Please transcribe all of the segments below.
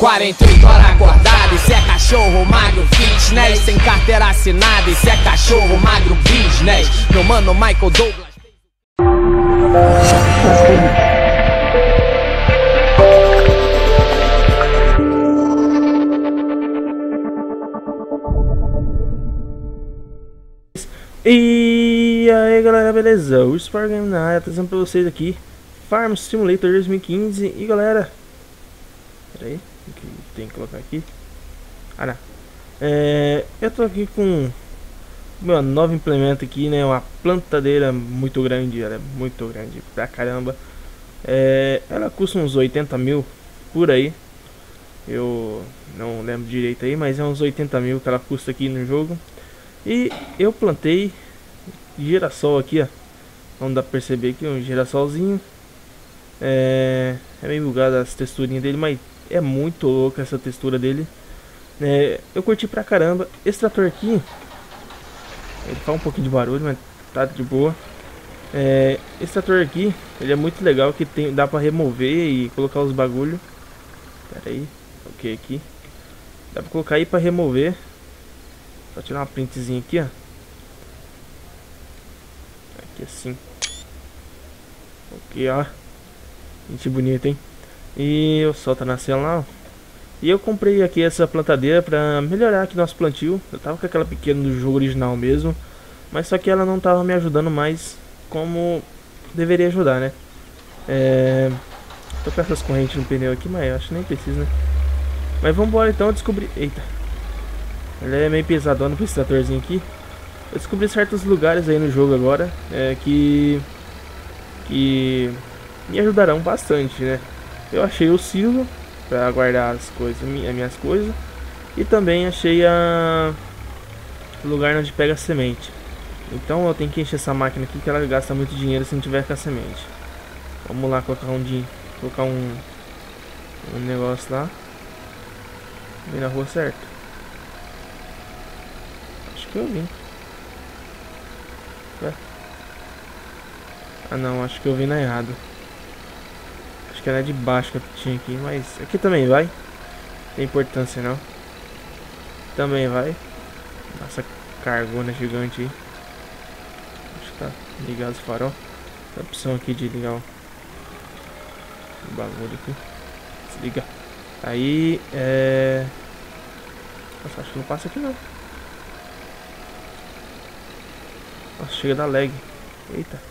48 horas acordado, isso é cachorro magro fitness Sem carteira assinada, isso é cachorro magro business. Meu mano Michael Douglas. E aí galera, beleza? O Spar Game na área, trazendo pra vocês aqui Farm Simulator 2015 E galera Pera aí, o que tem que colocar aqui? Ah não é, Eu tô aqui com Meu novo implemento aqui, né? Uma plantadeira muito grande, ela é muito grande pra caramba é, Ela custa uns 80 mil por aí Eu não lembro direito aí, mas é uns 80 mil que ela custa aqui no jogo e eu plantei girassol aqui, ó. Não dá pra perceber aqui, um girassolzinho. É, é meio bugado as texturinhas dele, mas é muito louca essa textura dele. É, eu curti pra caramba. Esse trator aqui, ele faz um pouquinho de barulho, mas tá de boa. É, esse trator aqui, ele é muito legal, que tem, dá pra remover e colocar os bagulho. Pera aí, ok aqui. Dá pra colocar aí pra remover. Só tirar uma printzinha aqui, ó. Aqui assim. Ok, ó. Gente bonita, hein? E o sol tá nascendo lá, ó. E eu comprei aqui essa plantadeira pra melhorar aqui nosso plantio. Eu tava com aquela pequena do jogo original mesmo. Mas só que ela não tava me ajudando mais como deveria ajudar, né? É... Tô com essas correntes no pneu aqui, mas eu acho que nem precisa, né? Mas vamos embora então descobrir... Eita. Ele é meio pesadona com esse tratorzinho aqui. Eu descobri certos lugares aí no jogo agora é, que que me ajudarão bastante, né? Eu achei o silo para guardar as coisas, as minhas coisas, e também achei a lugar onde pega a semente. Então eu tenho que encher essa máquina aqui que ela gasta muito dinheiro se não tiver com a semente. Vamos lá colocar um de colocar um um negócio lá. Vem na rua certo que eu vim. Ah não, acho que eu vim na errado. Acho que era de baixo que tinha aqui, mas aqui também vai. Tem importância não. Também vai. Nossa cargona gigante aí. Acho que tá ligado os farol. Tem a opção aqui de ligar o, o bagulho aqui. Desliga. Aí é. Nossa, acho que não passa aqui não. Nossa, chega a dar lag. Eita.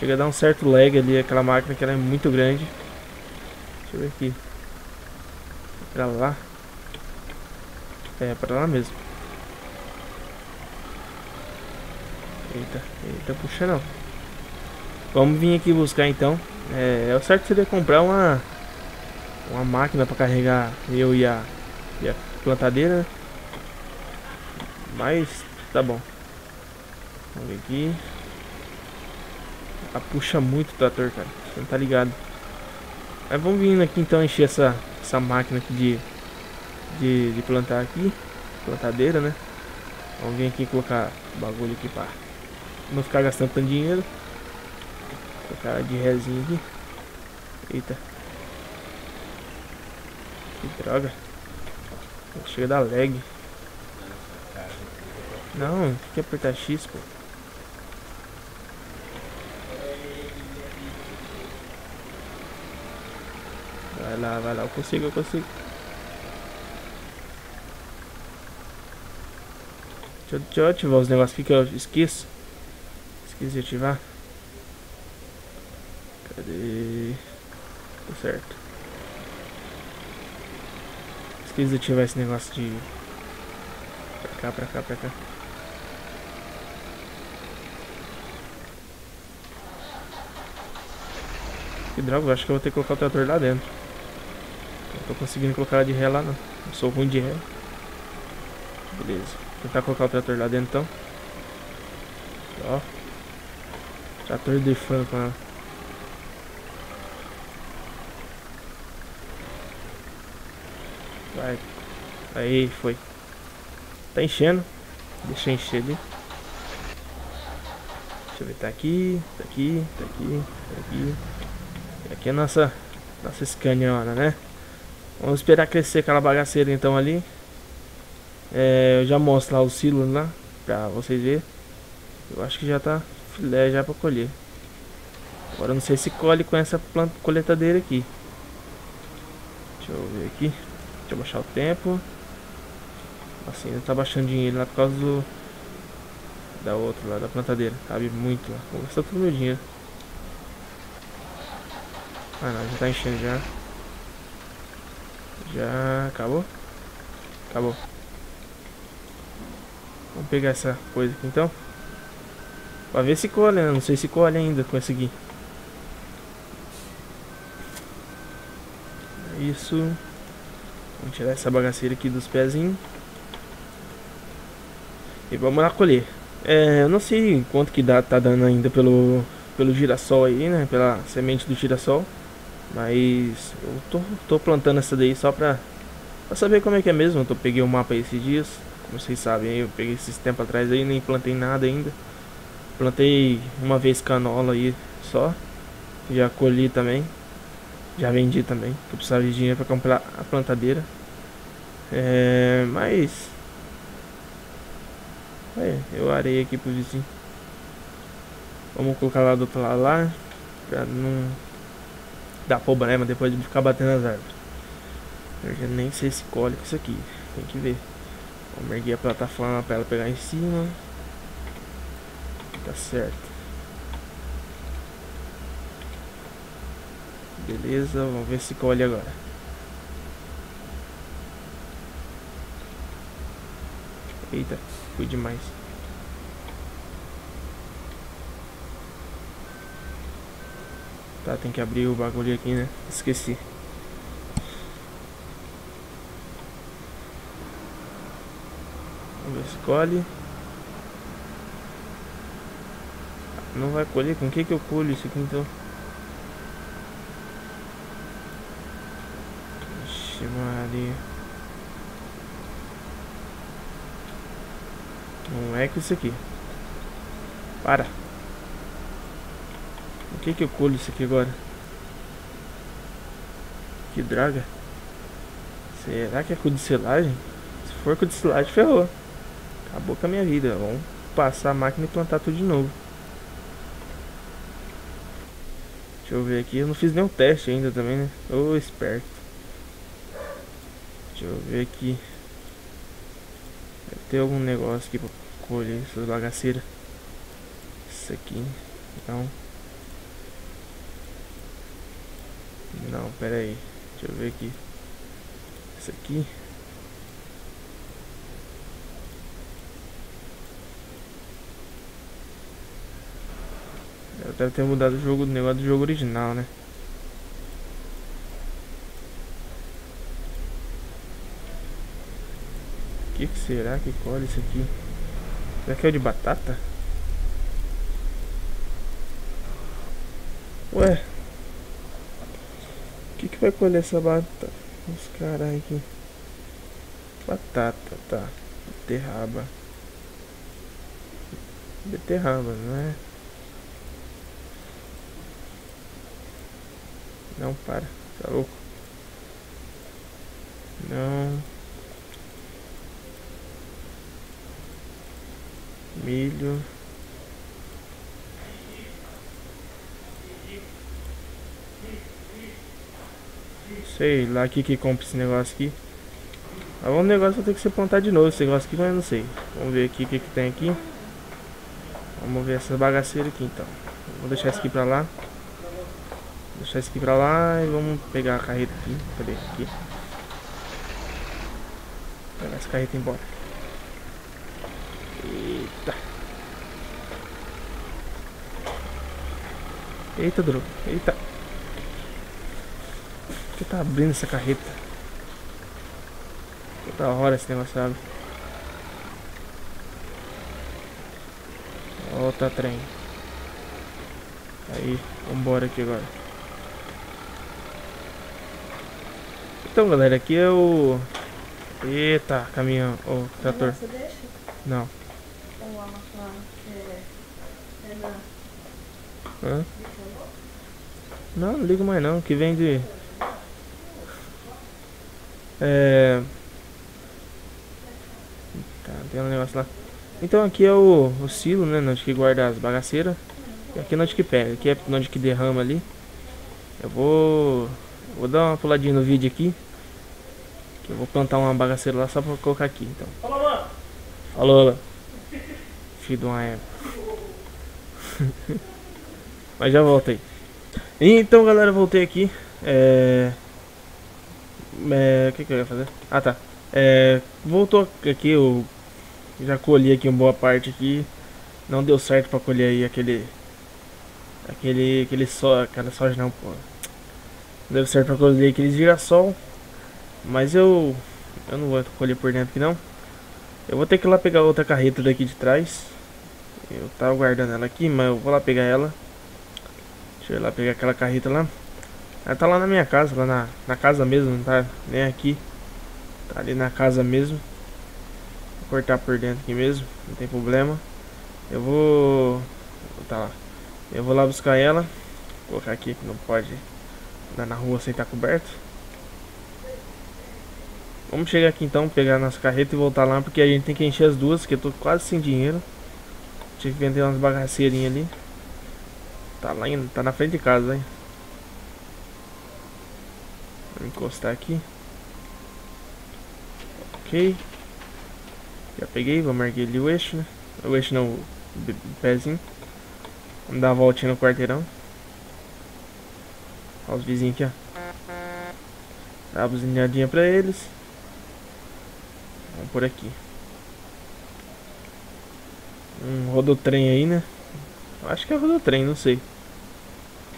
Chega a dar um certo lag ali, aquela máquina que ela é muito grande. Deixa eu ver aqui. Pra lá. É, pra lá mesmo. Eita, eita, puxa não. Vamos vir aqui buscar então. É, é o certo seria comprar uma uma máquina para carregar eu e a, e a plantadeira. Mas tá bom. Vamos ver aqui. Ela puxa muito o trator, cara. Você não tá ligado. Mas vamos vindo aqui então encher essa, essa máquina aqui de, de, de plantar aqui. Plantadeira, né? Vamos vir aqui colocar bagulho aqui pra não ficar gastando tanto dinheiro. Colocar de rezinho aqui. Eita. Que droga. Chega da lag. Não, tem que apertar X, pô. Vai lá, vai lá, eu consigo, eu consigo. Deixa eu, deixa eu ativar os negócios aqui que eu esqueço. Esqueci de ativar. Cadê? Tá certo. Esqueci de ativar esse negócio de... Pra cá, pra cá, pra cá. Que droga, acho que eu vou ter que colocar o trator lá dentro. Tô conseguindo colocar de ré lá não. Eu sou ruim de ré. Beleza. Vou tentar colocar o trator lá dentro então. Ó. Trator de fã com ela. Vai. Aí, foi. Tá enchendo. Deixa encher ali. Deixa eu ver, tá aqui, tá aqui, tá aqui, tá aqui. Aqui é a nossa, nossa escaneona, né? Vamos esperar crescer aquela bagaceira então ali. É, eu já mostro lá o silo lá, pra vocês verem. Eu acho que já tá filé já pra colher. Agora não sei se colhe com essa planta coletadeira aqui. Deixa eu ver aqui. Deixa eu baixar o tempo. Assim, ainda tá baixando dinheiro lá por causa do... Da outra lá, da plantadeira. Cabe muito lá. Vou gastar todo o meu dinheiro. Ah não, já tá enchendo já. Já acabou? Acabou. Vamos pegar essa coisa aqui então. Pra ver se colhe, né? Não sei se colhe ainda com essa aqui. Isso. Vamos tirar essa bagaceira aqui dos pezinhos. E vamos lá colher. É, eu não sei quanto que dá, tá dando ainda pelo, pelo girassol aí, né? Pela semente do girassol. Mas eu tô, tô plantando essa daí só pra, pra saber como é que é mesmo. Eu peguei o mapa aí esses dias. Como vocês sabem, eu peguei esses tempos atrás aí, nem plantei nada ainda. Plantei uma vez canola aí só. Já colhi também. Já vendi também. Que eu precisava de dinheiro pra comprar a plantadeira. É, mas. É, eu arei aqui pro vizinho. Vamos colocar lá do outro lado lá. Pra não dar problema depois de ficar batendo as árvores. Eu já nem sei se colhe com isso aqui. Tem que ver. Vamos erguer a plataforma pra ela pegar em cima. Tá certo. Beleza, vamos ver se colhe agora. Eita, fui demais. Tá, tem que abrir o bagulho aqui, né? Esqueci. Vamos ver se colhe. Não vai colher? Com que que eu colho isso aqui então? Vixe Maria. Não é que isso aqui. Para. Que que eu colho isso aqui agora? Que draga. Será que é codicilagem? Se for codicilagem, ferrou. Acabou com a minha vida. Vamos passar a máquina e plantar tudo de novo. Deixa eu ver aqui. Eu não fiz nenhum teste ainda também, né? Ô, esperto. Deixa eu ver aqui. Deve ter algum negócio aqui pra colher essas bagaceiras. Isso aqui. Não. Não, pera aí. Deixa eu ver aqui. Isso aqui. Eu deve ter mudado o jogo, o negócio do jogo original, né? O que, que será que colhe isso aqui? Será que é o de batata? Ué, vai colher essa batata? Os caras aqui. Batata, tá. Beterraba. Beterraba, não é? Não, para. Tá louco? Não. Milho. Sei lá aqui que compra esse negócio aqui. O negócio vai ter que ser plantar de novo esse negócio aqui, mas não sei. Vamos ver aqui o que, que tem aqui. Vamos ver essas bagaceiras aqui então. Vou deixar isso aqui pra lá. Vou deixar isso aqui pra lá e vamos pegar a carreta aqui. Cadê? Aqui. Pegar essa carreta embora. Eita. Eita, Drogo. Eita que tá abrindo essa carreta? Toda hora esse negócio abre. Outra trem. Aí, vambora aqui agora. Então galera, aqui é o... Eita, caminhão, o trator. Você deixa? Não. Que é... Hã? Não, não ligo mais não, que vem de... É... Tá, tem um negócio lá. Então aqui é o, o silo, né? Onde que guarda as bagaceiras. E aqui é onde que pega. Aqui é onde que derrama ali. Eu vou... Vou dar uma puladinha no vídeo aqui. Que eu vou plantar uma bagaceira lá só pra colocar aqui, então. Falou, mano. Falou, lá. Filho de uma égua. Mas já voltei. Então, galera, voltei aqui. É... É... O que que eu ia fazer? Ah, tá. É... Voltou aqui, eu já colhi aqui uma boa parte aqui. Não deu certo pra colher aí aquele... Aquele... Aquele só... Aquela soja não, pô. Não deu certo pra colher aquele girassol. Mas eu... Eu não vou colher por dentro aqui não. Eu vou ter que ir lá pegar outra carreta daqui de trás. Eu tava guardando ela aqui, mas eu vou lá pegar ela. Deixa eu ir lá pegar aquela carreta lá. Ela tá lá na minha casa, lá na, na casa mesmo, não tá nem aqui. Tá ali na casa mesmo. Vou cortar por dentro aqui mesmo, não tem problema. Eu vou... Tá lá. Eu vou lá buscar ela. Vou colocar aqui que não pode andar na rua sem estar coberto. Vamos chegar aqui então, pegar nossa carreta e voltar lá, porque a gente tem que encher as duas, que eu tô quase sem dinheiro. Tive que vender umas bagaceirinhas ali. Tá lá ainda, tá na frente de casa, hein. Vou encostar aqui. Ok. Já peguei, vou marcar ali o eixo, né? O eixo não, o pezinho. Vamos dar uma voltinha no quarteirão. Olha os vizinhos aqui, ó. Dá uma buzinadinha pra eles. Vamos por aqui. Um rodotrem aí, né? Acho que é rodotrem, não sei.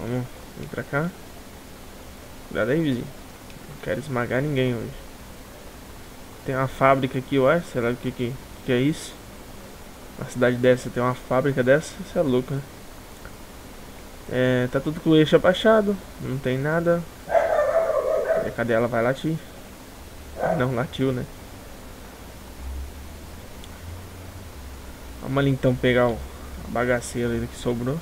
Vamos vir pra cá. Cuidado aí, vizinho. Quero esmagar ninguém hoje. Tem uma fábrica aqui, acho. Sei lá o que, que, que é isso. Uma cidade dessa tem uma fábrica dessa. Isso é louco, né? É, tá tudo com o eixo abaixado. Não tem nada. Cadê ela? Vai latir. Não, latiu, né? Vamos ali então pegar o, a bagaceira ali que sobrou.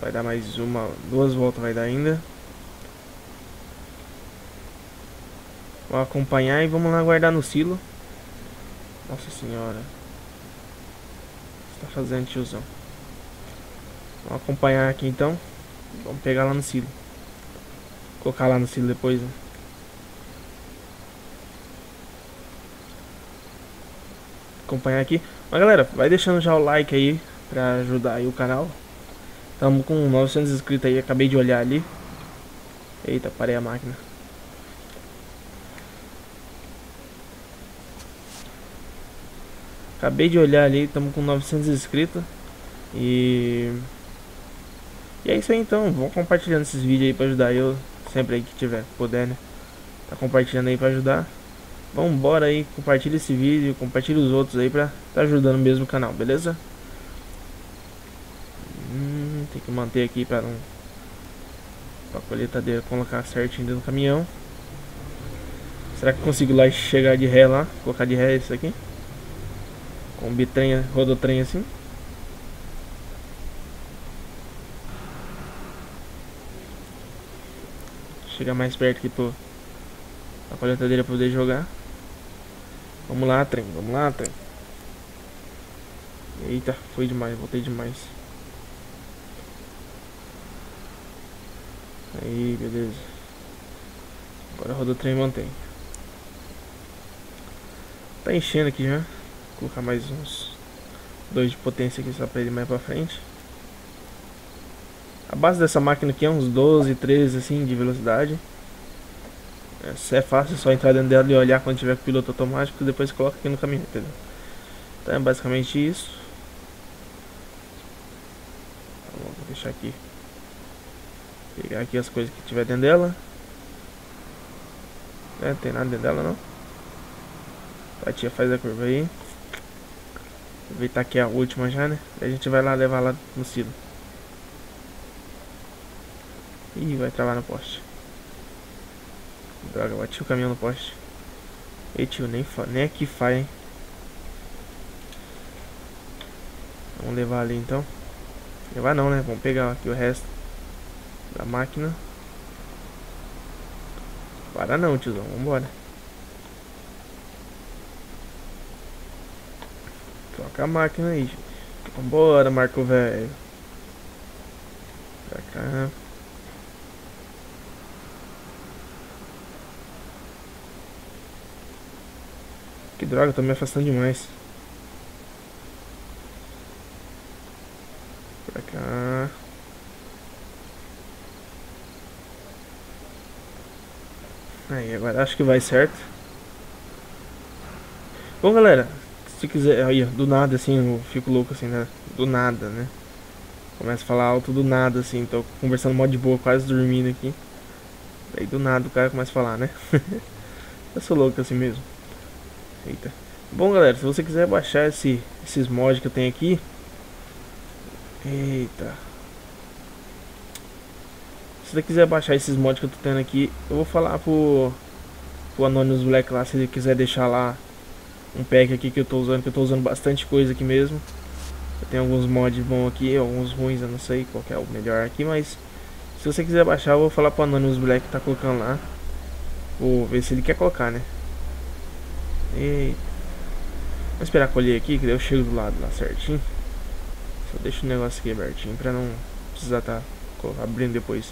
Vai dar mais uma, duas voltas vai dar ainda. Vamos acompanhar e vamos lá guardar no silo. Nossa senhora. O que você tá fazendo, tiozão? Vamos acompanhar aqui então. Vamos pegar lá no silo. Colocar lá no silo depois, né? acompanhar aqui. Mas galera, vai deixando já o like aí pra ajudar aí o canal. Estamos com 900 inscritos aí, acabei de olhar ali. Eita, parei a máquina. Acabei de olhar ali, estamos com 900 inscritos. E... E é isso aí então, vão compartilhando esses vídeos aí pra ajudar eu, sempre aí que tiver, puder né. Tá compartilhando aí pra ajudar. Vambora aí, compartilha esse vídeo, compartilha os outros aí pra tá ajudando mesmo o canal, beleza? Hum, tem que manter aqui pra não... Pra colheitadeira colocar certinho dentro do caminhão. Será que consigo lá chegar de ré lá? Colocar de ré isso aqui? Com bitrem, rodotrem assim. Chegar mais perto aqui pro... A colheitadeira poder jogar. Vamos lá, trem. Vamos lá, trem. Eita, foi demais. Voltei demais. Aí, beleza. Agora roda o trem mantém. Tá enchendo aqui já. Colocar mais uns dois de potência aqui só pra ele mais pra frente. A base dessa máquina aqui é uns 12, 13 assim de velocidade. É, é fácil, é só entrar dentro dela e olhar quando tiver com o piloto automático e depois coloca aqui no caminho, entendeu? Então é basicamente isso. Então, vou deixar aqui. Pegar aqui as coisas que tiver dentro dela. É, não tem nada dentro dela não. A tia faz a curva aí. Aproveitar que é a última já, né? A gente vai lá levar lá no silo. Ih, vai travar no poste. Droga, bati o caminhão no poste. Ei tio, nem, nem aqui faz, hein? Vamos levar ali então. Levar não, né? Vamos pegar aqui o resto da máquina. Para não, tiozão. Vambora. Troca a máquina aí. Vambora, Marco velho. Pra cá. Que droga, tô me afastando demais. Pra cá. Aí, agora acho que vai certo. Bom, galera, se quiser, aí, do nada assim, eu fico louco assim, né? Do nada, né? Começa a falar alto do nada assim, tô conversando mal de boa, quase dormindo aqui. Daí do nada o cara começa a falar, né? eu sou louco assim mesmo. Eita. Bom, galera, se você quiser baixar esse, esses mods que eu tenho aqui. Eita. Se você quiser baixar esses mods que eu tô tendo aqui, eu vou falar pro, pro Anonymous Black lá, se ele quiser deixar lá um pack aqui que eu tô usando, que eu tô usando bastante coisa aqui mesmo. Eu tenho alguns mods bons aqui, alguns ruins, eu não sei qual é o melhor aqui, mas se você quiser baixar, eu vou falar pro Anonymous Black que tá colocando lá. Vou ver se ele quer colocar, né? Eita. Vamos esperar colher aqui, que daí eu chego do lado lá certinho. Só deixa o negócio aqui abertinho pra não precisar tá abrindo depois.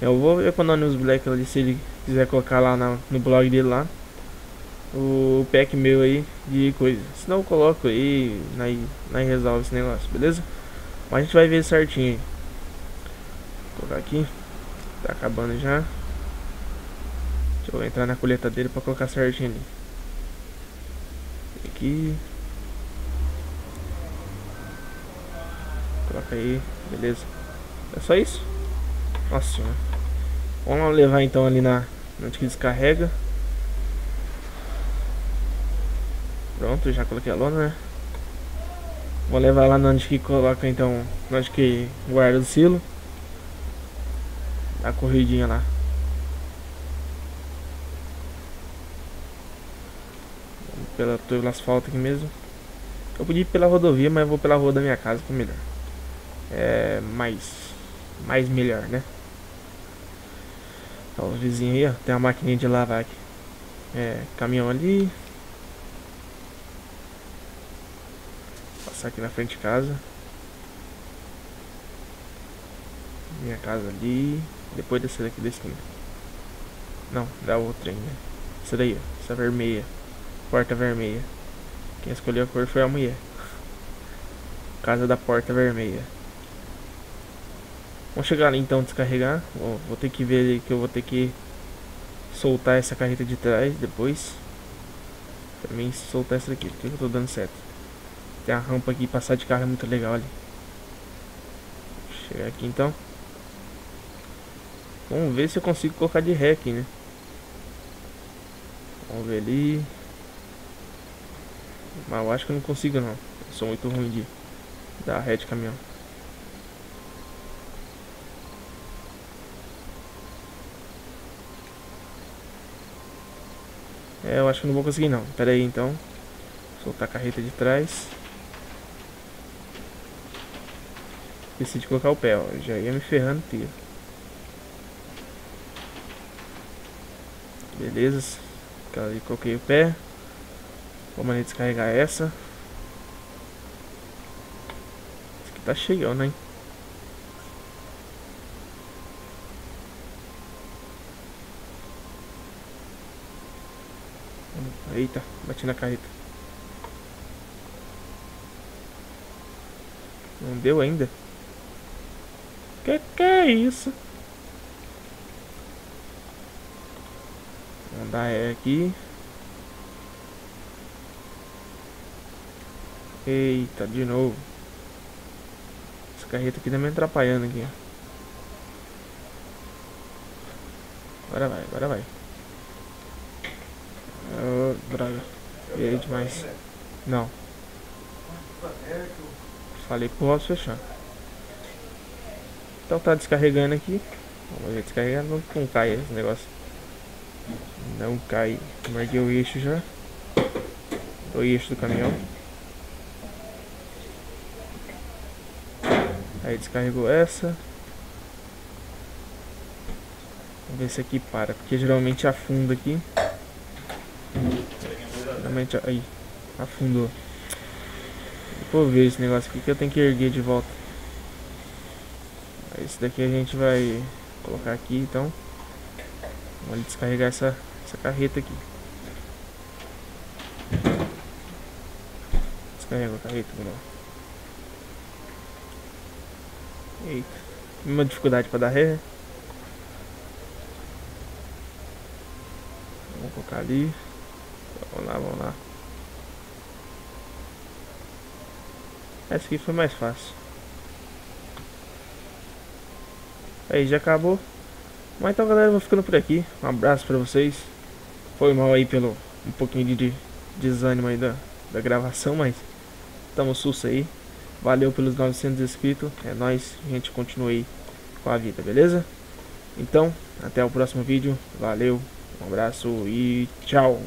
Eu vou ver com o Anonymous Black ali se ele quiser colocar lá na, no blog dele lá. O pack meu aí de coisa. Senão eu coloco aí, aí, aí resolve esse negócio, beleza? Mas a gente vai ver certinho. Vou colocar aqui. Tá acabando já. Deixa eu entrar na colheitadeira pra colocar certinho ali aqui. Coloca aí, beleza. É só isso? Nossa senhora. Vamos levar então ali na onde que descarrega. Pronto, já coloquei a lona, né? Vou levar lá onde que coloca então, onde que guarda o silo. A corridinha lá. pela, pelo asfalto aqui mesmo. Eu podia ir pela rodovia, mas vou pela rua da minha casa que é melhor. É mais, mais melhor, né? Ó, o vizinho aí, ó, tem uma maquininha de lavar aqui. É, caminhão ali. Passar aqui na frente de casa. Minha casa ali. Depois descer daqui da esquina. Não, da outra ainda. Essa daí, ó, essa vermelha porta vermelha. Quem escolheu a cor foi a mulher. Casa da porta vermelha. Vamos chegar ali então descarregar. Vou, vou ter que ver que eu vou ter que soltar essa carreta de trás depois. Também soltar essa daqui, porque eu tô dando certo. Tem a rampa aqui, passar de carro é muito legal ali. Chegar aqui então. Vamos ver se eu consigo colocar de ré aqui, né? Vamos ver ali. Mas eu acho que eu não consigo não. Eu sou muito ruim de dar ré de caminhão. É, eu acho que não vou conseguir não. Pera aí então. Soltar a carreta de trás. Decidi colocar o pé, ó. Já ia me ferrando, tio. Beleza. Coloquei o pé. Vamos ali descarregar essa. Esse aqui tá cheio, né? Eita, bati na carreta. Não deu ainda. Que que é isso? Vamos dar é aqui. Eita, de novo. Essa carreta aqui tá me atrapalhando aqui. Agora vai, agora vai. Oh, droga. Virei demais. Não. Falei pro Ross fechar. Então tá descarregando aqui. Vamos ver, não, não cai esse negócio. Não cai. Marquei o eixo já. O eixo do caminhão. Aí descarregou essa. Vamos ver se aqui para, porque geralmente afunda aqui. Geralmente, aí, afundou. Vou ver esse negócio aqui que eu tenho que erguer de volta. Esse daqui a gente vai colocar aqui, então. Vamos descarregar essa, essa carreta aqui. Descarrega a carreta, Bruno. Eita. Uma dificuldade para dar ré. Vamos colocar ali. Vamos lá, vamos lá. Essa aqui foi mais fácil. Aí, já acabou. Mas então, galera, eu vou ficando por aqui. Um abraço pra vocês. Foi mal aí pelo um pouquinho de desânimo aí da, da gravação, mas estamos sus aí. Valeu pelos 900 inscritos. É nóis. A gente continua aí com a vida, beleza? Então, até o próximo vídeo. Valeu, um abraço e tchau.